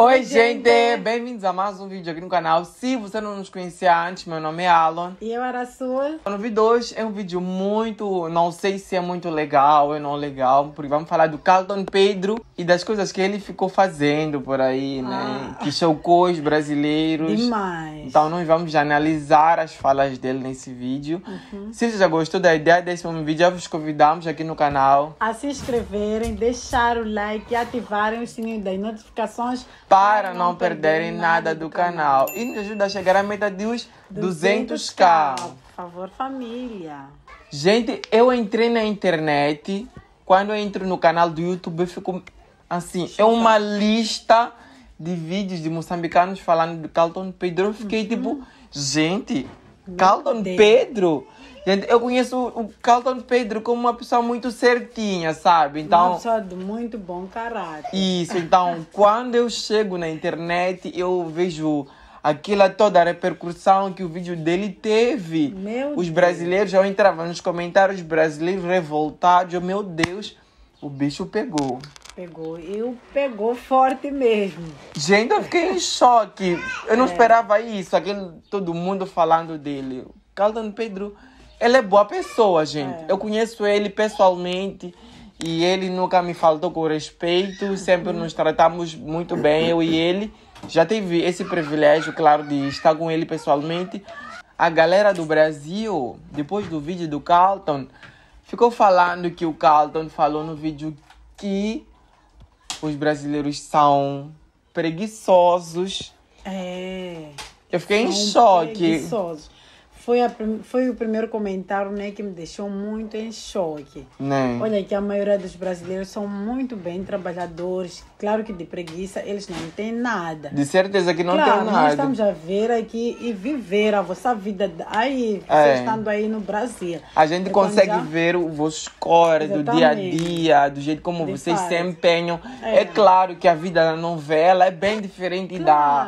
Oi, gente! Bem-vindos a mais um vídeo aqui no canal. Se você não nos conhecia antes, meu nome é Alan. E eu era a sua. No vídeo hoje é um vídeo muito. Não sei se é muito legal ou não legal, porque vamos falar do Carlton Pedro e das coisas que ele ficou fazendo por aí, né? Ah. Que chocou os brasileiros. Demais. Então nós vamos analisar as falas dele nesse vídeo. Se você já gostou da ideia desse vídeo, já vos convidamos aqui no canal A se inscreverem, deixar o like e ativarem o sininho das notificações para não perderem nada do canal. E nos ajuda a chegar à meta dos 200k. Por favor, família. Gente, eu entrei na internet. Quando eu entro no canal do YouTube, eu fico assim, é uma lista de vídeos de moçambicanos falando de Carlton Pedro. Eu fiquei tipo, gente, Carlton Deus. Pedro? Gente, eu conheço o Carlton Pedro como uma pessoa muito certinha, sabe? Uma Então, pessoa de muito bom caráter. isso, então, quando eu chego na internet, eu vejo aquela toda a repercussão que o vídeo dele teve. Meu Os Deus. brasileiros, eu entrava nos comentários brasileiros revoltados, eu, meu Deus, o bicho pegou. Pegou. E o pegou forte mesmo. Gente, eu fiquei em choque. Eu não esperava isso, aquele, todo mundo falando dele. O Carlton Pedro, ele é boa pessoa, gente. É. Eu conheço ele pessoalmente e ele nunca me faltou com respeito. Sempre nos tratamos muito bem, eu e ele. Já tive esse privilégio, claro, de estar com ele pessoalmente. A galera do Brasil, depois do vídeo do Carlton, ficou falando que o Carlton falou no vídeo que os brasileiros são preguiçosos. É. Eu fiquei em São choque. preguiçosos. Foi, a foi o primeiro comentário né, que me deixou muito em choque. Né? Olha que a maioria dos brasileiros são muito bem trabalhadores. Claro que de preguiça eles não têm nada. De certeza que não claro, tem nós nada. estamos a ver aqui e viver a vossa vida aí, É. estando aí no Brasil. A gente E quando consegue já- ver o vosso core do dia a dia, do jeito como De vocês se empenham. É. É. claro que a vida da novela é bem diferente Claro,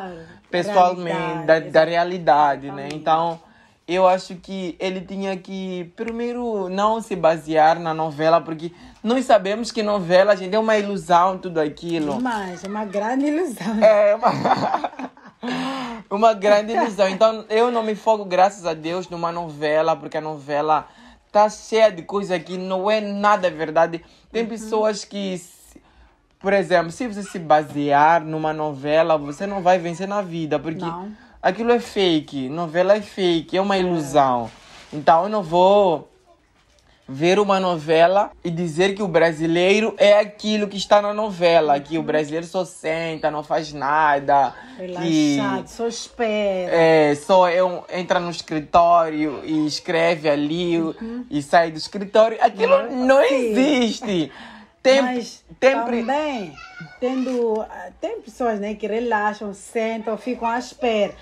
da pessoalmente, realidade, da, da exatamente. realidade, né? Exatamente. Então, eu acho que ele tinha que primeiro não se basear na novela, porque nós sabemos que novela, gente, é uma ilusão tudo aquilo. Mas é uma grande ilusão. É uma... uma grande ilusão. Então, eu não me foco, graças a Deus, numa novela, porque a novela tá cheia de coisa que não é nada verdade. Tem pessoas que, por exemplo, se você se basear numa novela, você não vai vencer na vida, porque Não. Aquilo é fake. Novela é fake, é uma ilusão. Então, eu não vou ver uma novela e dizer que o brasileiro é aquilo que está na novela, que o brasileiro só senta, não faz nada, que Relaxado, só espera. é, só é um- entra no escritório e escreve ali e sai do escritório. Aquilo não Sim. existe. Tem, Mas sempre, também tendo, ah, tem pessoas né, que relaxam, sentam, ficam à espera.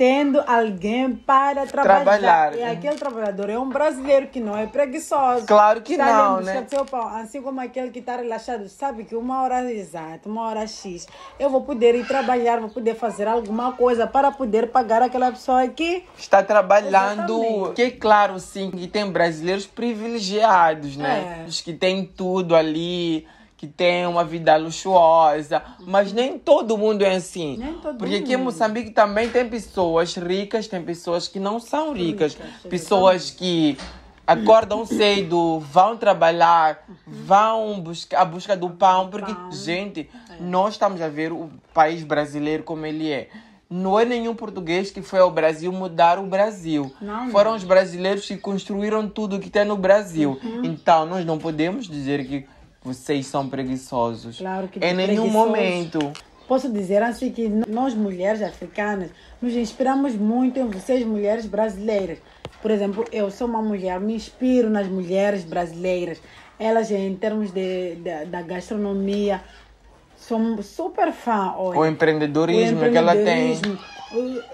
Tendo alguém para trabalhar. Trabalhar. E aquele trabalhador é um brasileiro que não é preguiçoso. Claro que Está não, né? seu pão. Assim como aquele que está relaxado, sabe que uma hora exata, uma hora X, eu vou poder ir trabalhar, vou poder fazer alguma coisa para poder pagar aquela pessoa aqui. está trabalhando. Exatamente. Que claro, sim, que tem brasileiros privilegiados, né? É. Os que têm tudo ali, que têm uma vida luxuosa. Mas nem todo mundo é assim. Nem todo Porque aqui em mundo. Moçambique também tem pessoas ricas, tem pessoas que não são ricas. Ricas, pessoas que acordam cedo, vão trabalhar, vão buscar a busca do pão, porque Pão. gente, nós estamos a ver o país brasileiro como ele é. Não é nenhum português que foi ao Brasil mudar o Brasil. Não, não. Foram os brasileiros que construíram tudo que tem no Brasil. Uhum. Então, nós não podemos dizer que vocês são preguiçosos. Claro que Em nenhum momento. Posso dizer assim que nós mulheres africanas nos inspiramos muito em vocês mulheres brasileiras. Por exemplo, eu sou uma mulher, me inspiro nas mulheres brasileiras. Elas em termos de, de- da gastronomia, sou super fã. Olha. O empreendedorismo, que ela tem.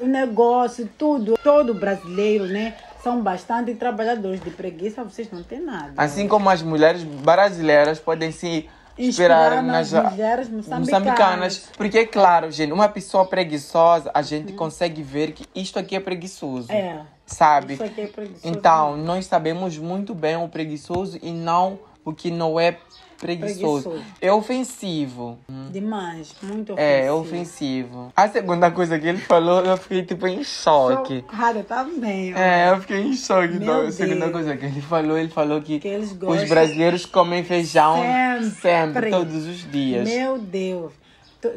o negócio, tudo, todo brasileiro, né? São bastante trabalhadores de preguiça, vocês não têm nada. Assim como as mulheres brasileiras podem se Inspirar nas nas mulheres moçambicanas. moçambicanas. Porque, é claro, gente, uma pessoa preguiçosa, a gente Uhum. consegue ver que isto aqui é preguiçoso. É. Sabe? Isso aqui é preguiçoso. Então, nós sabemos muito bem o preguiçoso e não o que não é preguiçoso. Preguiçoso. É ofensivo. Demais, muito ofensivo. É, é ofensivo. A segunda coisa que ele falou, eu fiquei tipo em choque. Chocada também. ó. É, eu fiquei em choque. Então, a segunda coisa que ele falou, ele falou que, Que os brasileiros comem feijão sempre. sempre, todos os dias. Meu Deus.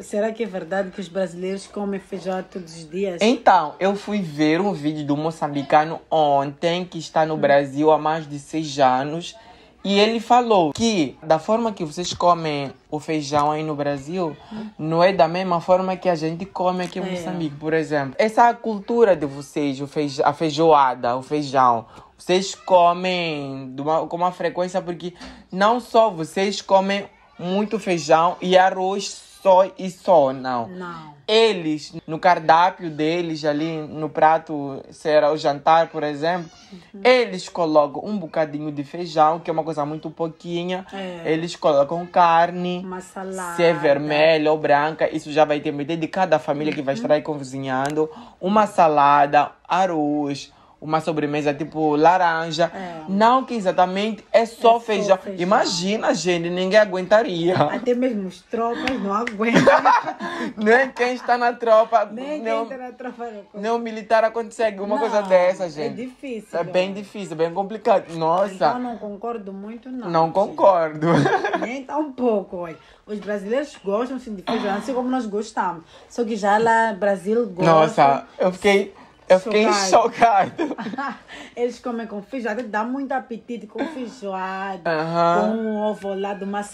Será que é verdade que os brasileiros comem feijoada todos os dias? Então, eu fui ver um vídeo do moçambicano ontem, que está no Brasil há mais de seis anos. E ele falou que da forma que vocês comem o feijão aí no Brasil, não é da mesma forma que a gente come aqui em É. Moçambique, por exemplo. Essa cultura de vocês, o feijão, a feijoada, o feijão, vocês comem uma- com uma frequência porque não só vocês comem muito feijão e arroz só e só, não. Não. Eles, no cardápio deles, ali no prato, será o jantar, por exemplo, eles colocam um bocadinho de feijão, que é uma coisa muito pouquinha. É. Eles colocam carne, Uma salada. se é vermelha ou branca, isso já vai depender de cada família que vai estar aí cozinhando. Uma salada, arroz, uma sobremesa tipo laranja. É. Não que exatamente é só, só feijão. feijão. Imagina, gente, ninguém aguentaria. Até mesmo os tropas não aguentam. Nem quem está na tropa, Nem quem está na tropa não nem o militar consegue uma Não, coisa dessa, É gente. difícil. É bem difícil, bem complicado. Então Nossa, não concordo muito, não. não gente. concordo. Nem tão pouco, olha. Os brasileiros gostam sim, de feijão, assim como nós gostamos. Só que já lá Brasil gosta. Nossa, eu fiquei, eu fiquei Chocado. chocado. Eles comem com feijoada, dá muito apetite com feijoada, Aham. com um ovo lá de uma Um ovo,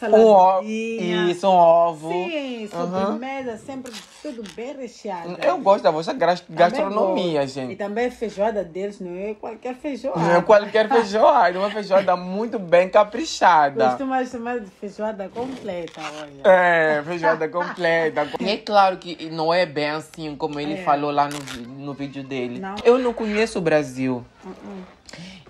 saladinha. isso, um ovo. Sim, sobremesa, sempre tudo bem recheado. Eu gosto da vossa gas- Também gastronomia, gosto. E gente. também a feijoada deles não é qualquer feijoada. Não é qualquer feijoada, uma feijoada muito bem caprichada. Costuma chamar de feijoada completa, olha. É, feijoada completa. E é claro que não é bem assim como ele É. falou lá no, no vídeo dele. Não. Eu não conheço o Brasil.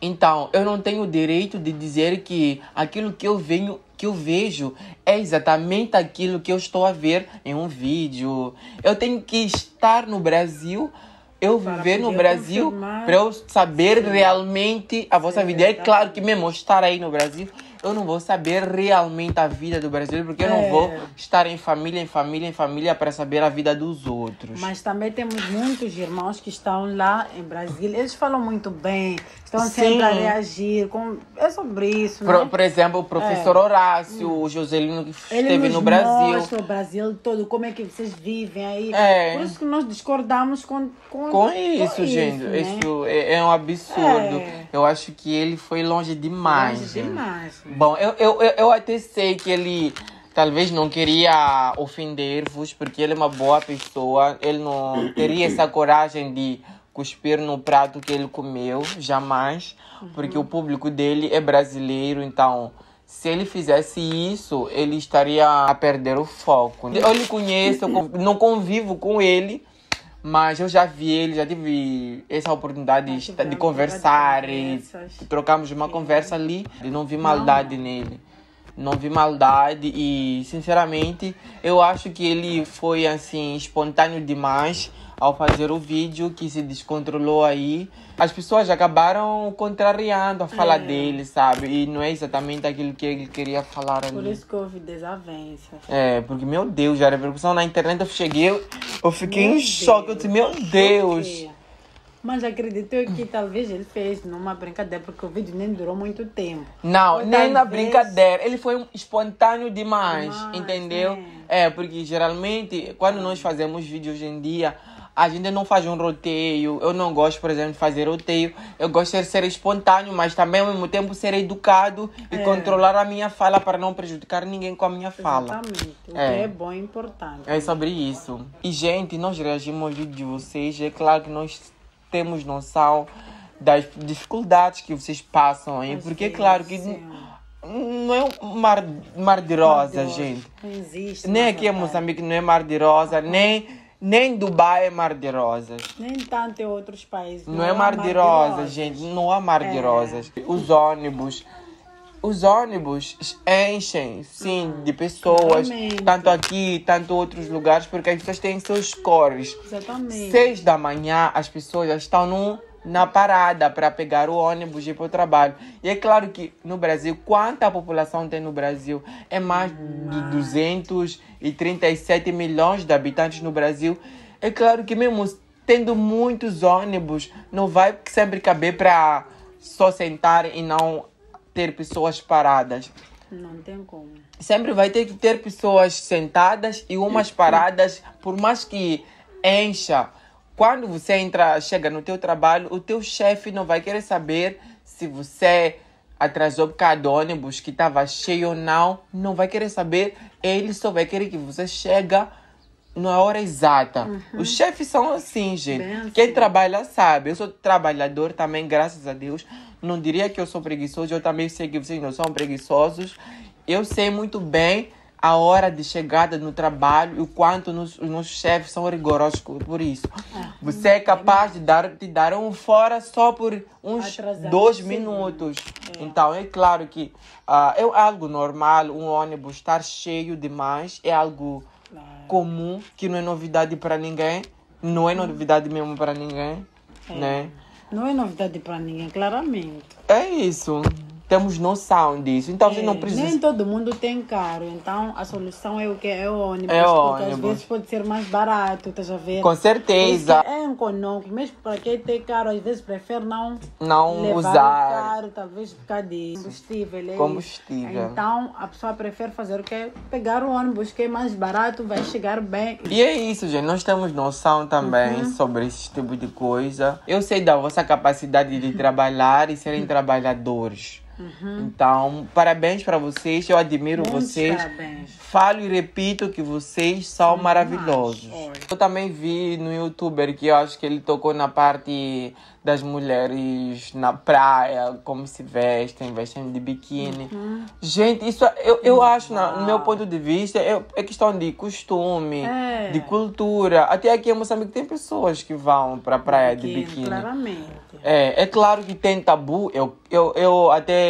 Então, eu não tenho o direito de dizer que aquilo que eu venho que eu vejo é exatamente aquilo que eu estou a ver em um vídeo. Eu tenho que estar no Brasil, eu Para viver no Brasil, para eu saber realmente a vossa Sim, vida. É verdade. claro que mesmo estar aí no Brasil, eu não vou saber realmente a vida do brasileiro, porque eu não É. vou estar em família, em família, em família para saber a vida dos outros. Mas também temos muitos irmãos que estão lá em Brasília. Eles falam muito bem, estão sempre Sim. a reagir. Com... É sobre isso, Por, né? por exemplo, o professor Horácio, o Joselino que Ele esteve no Brasil. mostra o Brasil todo, como é que vocês vivem aí. É. Por isso que nós discordamos com, com, Com isso, gente. né? Isso é, é um absurdo. É. Eu acho que ele foi longe demais. Longe demais. Bom, eu, eu, eu, até sei que ele talvez não queria ofender-vos, porque ele é uma boa pessoa. Ele não teria essa coragem de cuspir no prato que ele comeu, jamais. Porque o público dele é brasileiro, então. Se ele fizesse isso, ele estaria a perder o foco. Eu lhe conheço, eu não convivo com ele, mas eu já vi ele, já tive essa oportunidade de, Já de conversar e trocamos uma conversa ali e não vi maldade nele. Não vi maldade e, sinceramente, eu acho que ele foi, assim, espontâneo demais ao fazer o vídeo, que se descontrolou aí. As pessoas acabaram contrariando a fala É. dele, sabe? E não é exatamente aquilo que ele queria falar Por ali. isso que houve desavenças. É, porque, meu Deus, a repercussão na internet, eu cheguei, eu, fiquei Meu em choque. Eu disse, meu Deus. Mas acredito que talvez ele fez numa brincadeira, porque o vídeo nem durou muito tempo. Não, Ou nem na brincadeira. Ele foi um espontâneo demais, Demais, entendeu? é. É, porque geralmente, quando nós fazemos vídeo hoje em dia, a gente não faz um roteio. Eu não gosto, por exemplo, de fazer roteio. Eu gosto de ser espontâneo, mas também ao mesmo tempo ser educado e É. controlar a minha fala para não prejudicar ninguém com a minha fala. Exatamente. O É. que é bom e importante. É sobre isso. E, gente, nós reagimos ao vídeo de vocês. É claro que nós temos noção das dificuldades que vocês passam aí. Porque é claro que sim. não é um mar, mar de rosa, Mar de gente. Não existe. Nem aqui em. Moçambique não é mar de rosa, nem, nem Dubai é mar de rosas. Nem tanto em outros países. Não, é há mar de rosas, rosas. gente. Não há mar de É. rosas. Os ônibus. Os ônibus enchem, sim, de pessoas, Claramente. tanto aqui, tanto em outros lugares, porque as pessoas têm seus cores. Exatamente. Seis da manhã, as pessoas já estão num, na parada para pegar o ônibus e ir para o trabalho. E é claro que no Brasil, quanta população tem no Brasil? É mais de 237 milhões de habitantes no Brasil. É claro que mesmo tendo muitos ônibus, não vai sempre caber para só sentar e não ter pessoas paradas. Não tem como. Sempre vai ter que ter pessoas sentadas e umas paradas, por mais que encha. Quando você entra, chega no teu trabalho, o teu chefe não vai querer saber se você atrasou por causa do ônibus que estava cheio ou não. Não vai querer saber. Ele só vai querer que você chega na hora exata. Uhum. Os chefes são assim, gente. Assim. Quem trabalha sabe. Eu sou trabalhador também, graças a Deus. Não diria que eu sou preguiçoso, eu também sei que vocês não são preguiçosos. Eu sei muito bem a hora de chegada no trabalho e o quanto nos, os nossos chefes são rigorosos por isso. Ah, Você é capaz de dar, de dar um fora só por uns dois minutos. É. Então, é claro que uh, é algo normal um ônibus estar cheio demais, é algo claro. comum, que não é novidade para ninguém. Não é novidade mesmo para ninguém, é. né? Não é novidade para ninguém, claramente. É isso temos noção disso. Então, é, não precisa... Nem todo mundo tem carro. Então, a solução é o que? É o ônibus. É o porque ônibus. às vezes pode ser mais barato, estás a ver? Com certeza. É econômico. Mesmo para quem tem carro, às vezes prefere não, não usar. carro, talvez por causa de combustível. É combustível. Então, a pessoa prefere fazer o que? Pegar o ônibus, que é mais barato, vai chegar bem. E é isso, gente. Nós temos noção também uhum. sobre esse tipo de coisa. Eu sei da vossa capacidade de trabalhar e serem trabalhadores. Uhum. Então, parabéns para vocês. Eu admiro Muitos vocês. Parabéns. Falo e repito que vocês são maravilhosos. Eu também vi no youtuber que eu acho que ele tocou na parte das mulheres na praia, como se vestem, vestem de biquíni. Uhum. Gente, isso eu, eu acho, no meu ponto de vista, é, é questão de costume, é. de cultura. Até aqui em Moçambique tem pessoas que vão para a praia de biquíni. Claramente. É, é claro que tem tabu. Eu, eu, eu até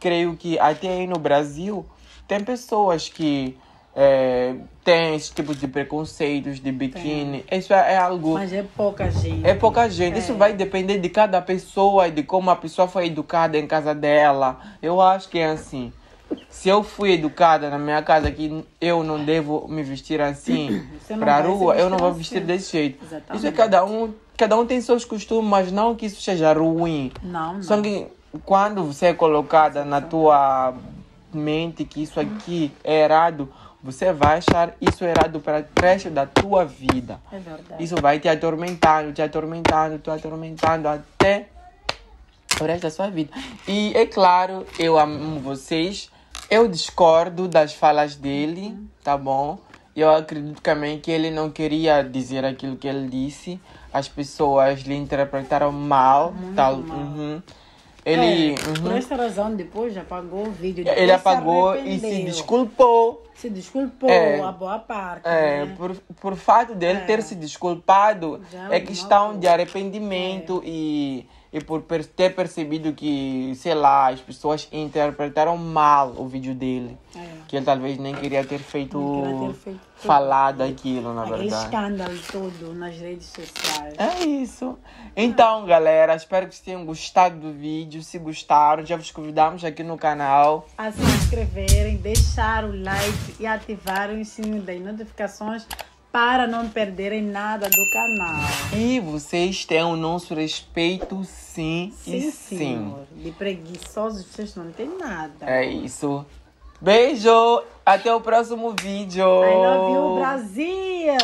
creio que até aí no Brasil tem pessoas que é, tem esse tipo de preconceitos de biquíni. Tem. Isso é, é, algo. Mas é pouca gente. É pouca gente. É. Isso vai depender de cada pessoa e de como a pessoa foi educada em casa dela. Eu acho que é assim. Se eu fui educada na minha casa que eu não devo me vestir assim para a rua, eu não vou vestir assim. desse jeito. Exatamente. Isso é cada um, cada um tem seus costumes, mas não que isso seja ruim. Não, não. Só que quando você é colocada na tua mente que isso aqui é errado, você vai achar isso errado para o resto da tua vida. É verdade. Isso vai te atormentando, te atormentando, te atormentando até o resto da sua vida. E é claro, eu amo vocês. Eu discordo das falas dele, tá bom? Eu acredito também que ele não queria dizer aquilo que ele disse. As pessoas lhe interpretaram mal. Muito tal. Mal. Uhum. Ele, é, uhum. Por essa razão, depois apagou o vídeo. Ele apagou se e se desculpou. Se desculpou é, a boa parte. É, né? por, por fato dele é. ter se desculpado, Já é questão de arrependimento é. e e por ter percebido que, sei lá, as pessoas interpretaram mal o vídeo dele. É. Que ele talvez nem queria ter feito, queria ter feito falado aquilo, na Aquele verdade. escândalo todo nas redes sociais. É isso. Então, galera, espero que vocês tenham gostado do vídeo. Se gostaram, já vos convidamos aqui no canal a se inscreverem, deixar o like e ativar o sininho das notificações para não perderem nada do canal. E vocês têm o nosso respeito, sim, sim e sim. Senhor. De preguiçosos vocês não têm nada. É isso. Beijo! Até o próximo vídeo! I love you, Brasil!